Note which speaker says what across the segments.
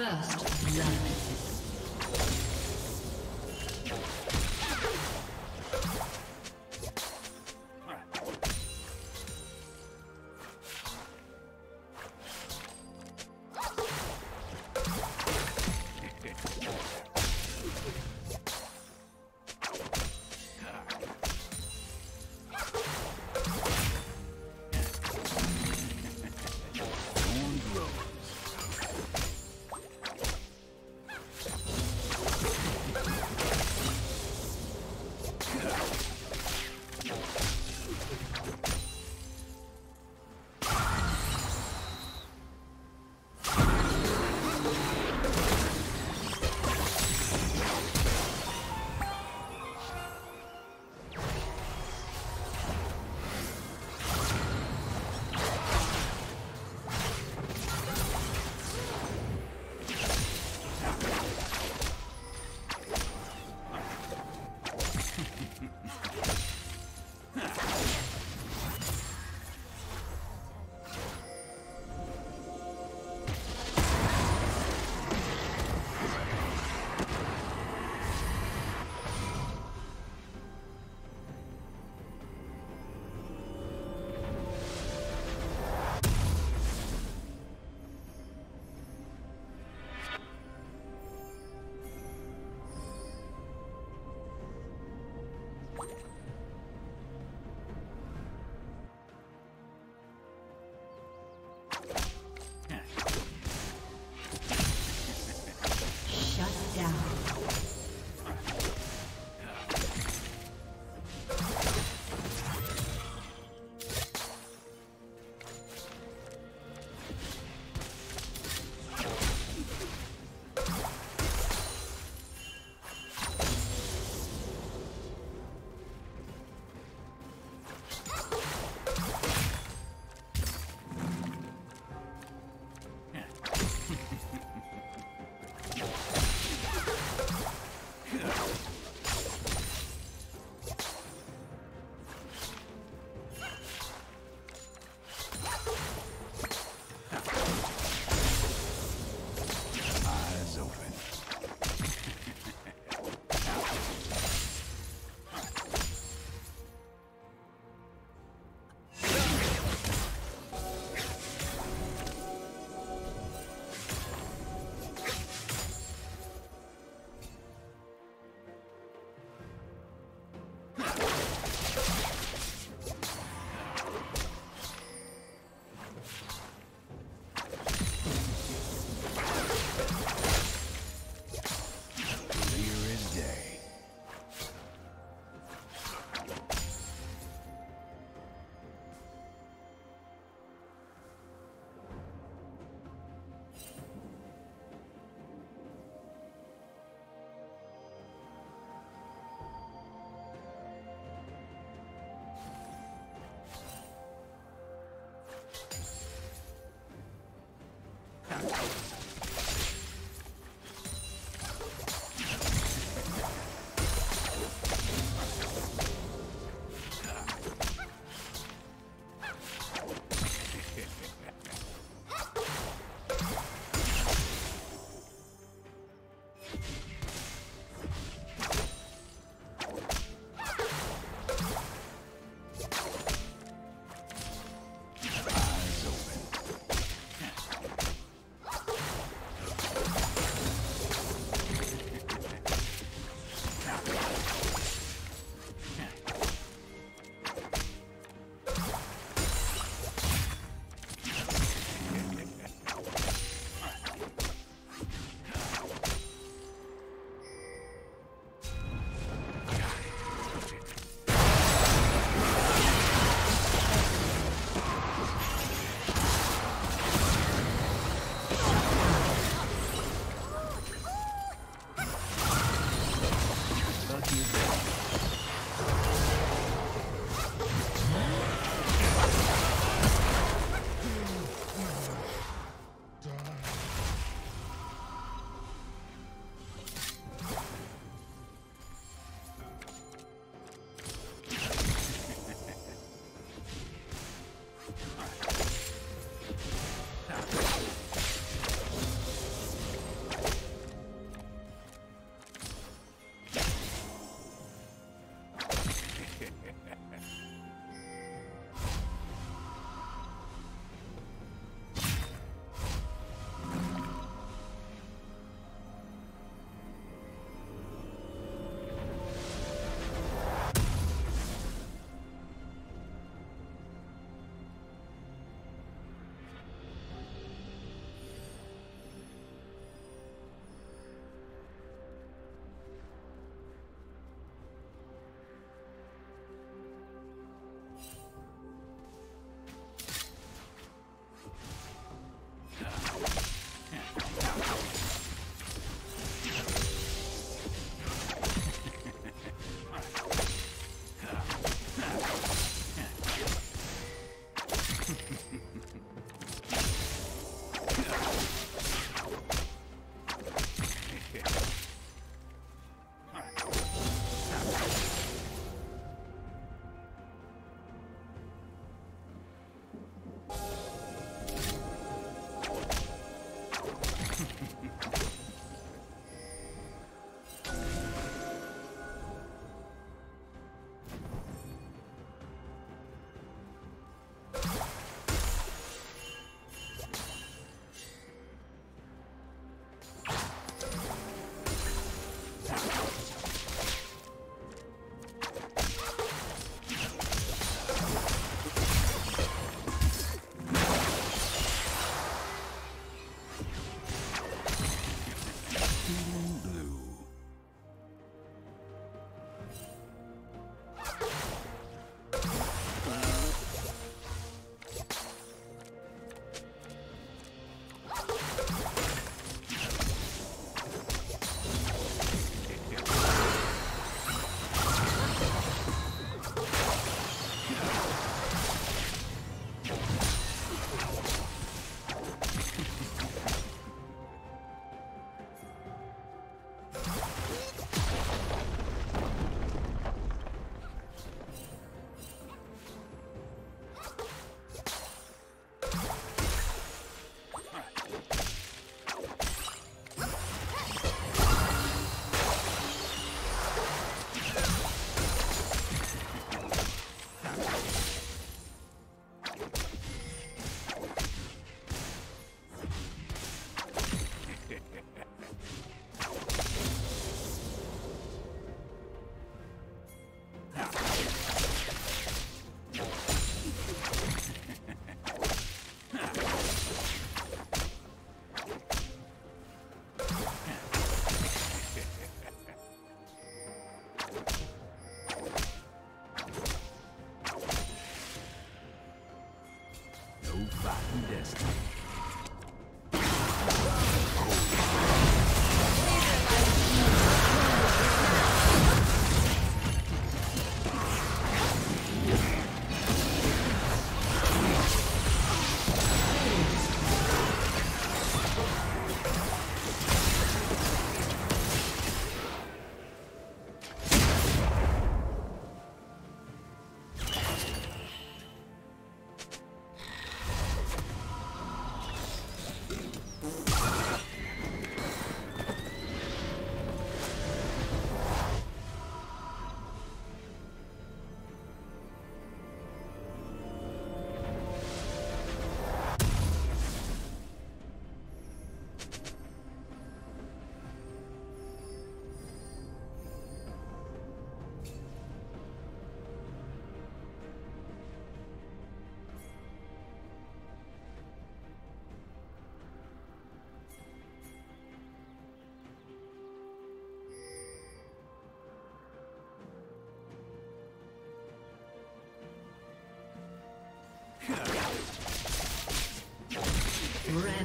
Speaker 1: First blood.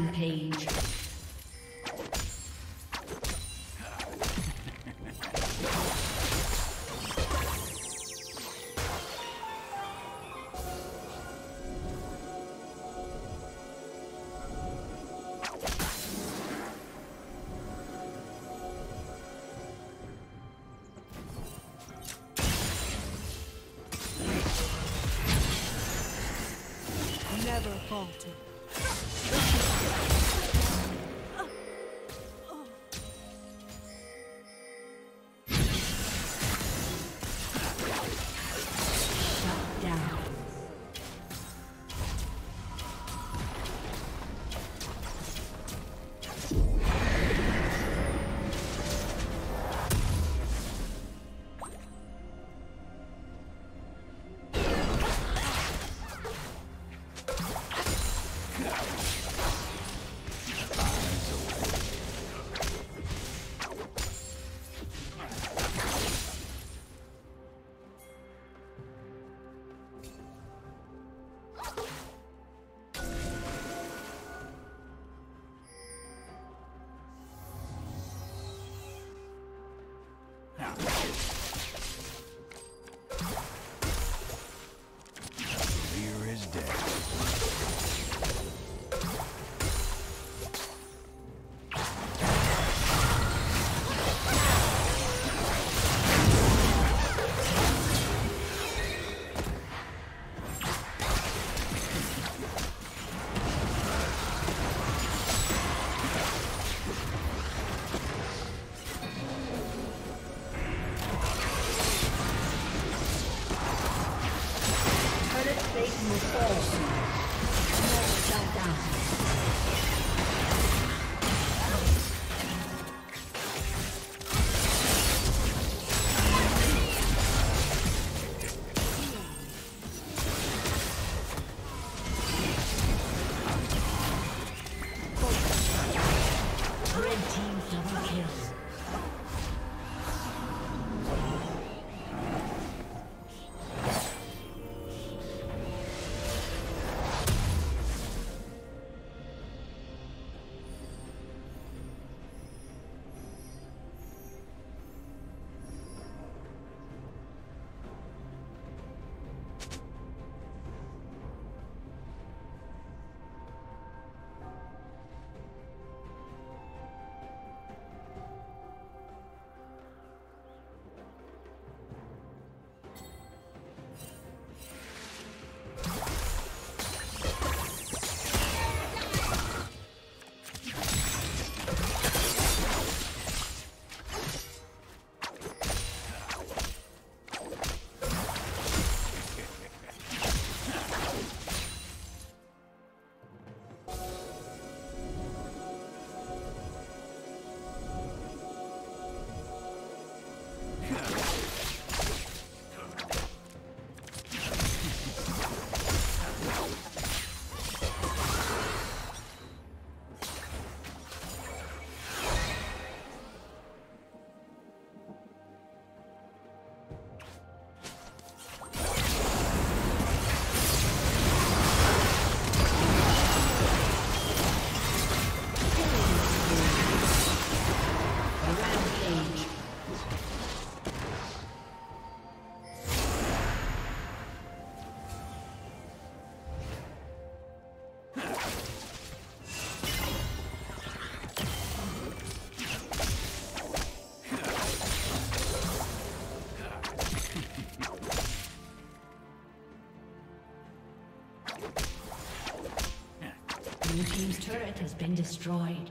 Speaker 2: Rampage.
Speaker 1: Never falter. Destroyed.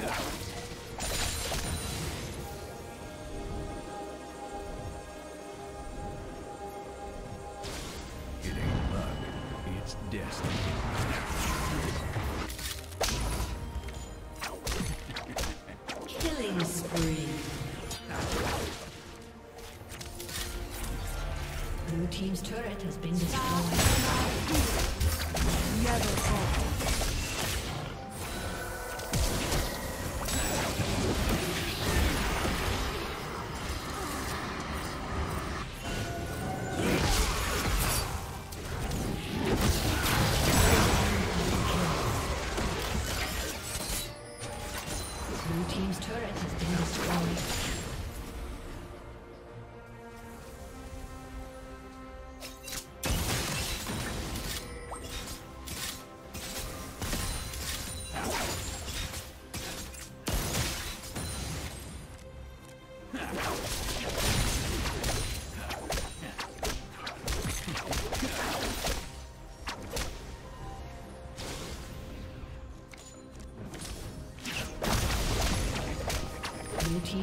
Speaker 1: Team's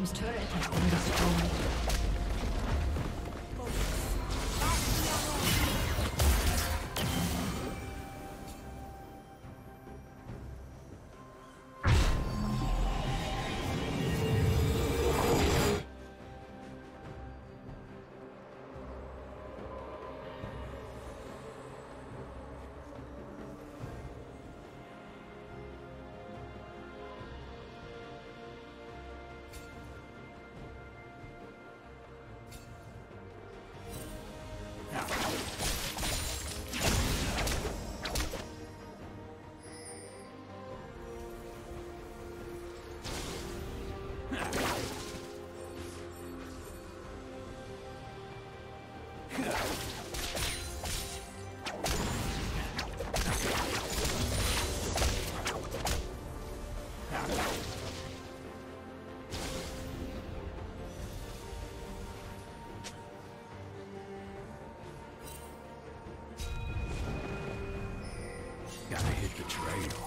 Speaker 1: team's turret I hit the trail.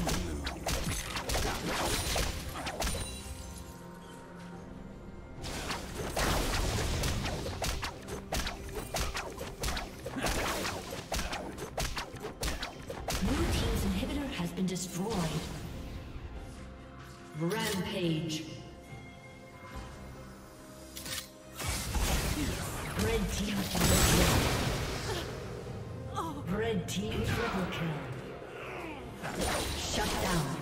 Speaker 1: Shut down.